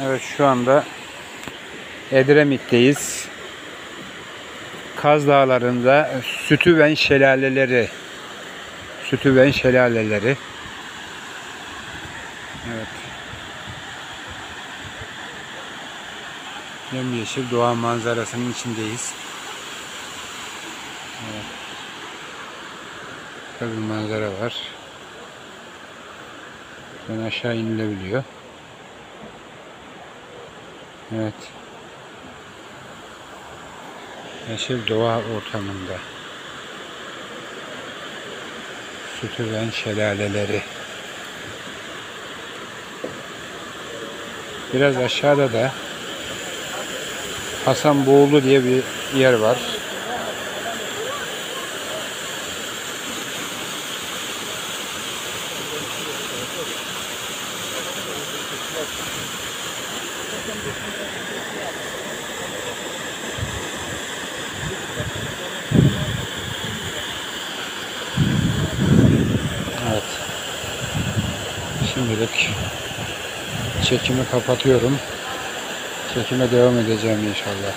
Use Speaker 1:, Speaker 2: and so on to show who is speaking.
Speaker 1: Evet şu anda Edremit'teyiz. Kaz Dağları'nda Sütüven Şelaleleri. Sütüven Şelaleleri. Evet. Yemyeşil doğa manzarasının içindeyiz. Evet. Böyle manzara var. Buradan aşağı inilebiliyor. Evet. Yeşil doğa ortamında. Sütüven şelaleleri. Biraz aşağıda da Hasan Boğulu diye bir yer var. Evet. Şimdilik çekimi kapatıyorum. Çekime devam edeceğim inşallah.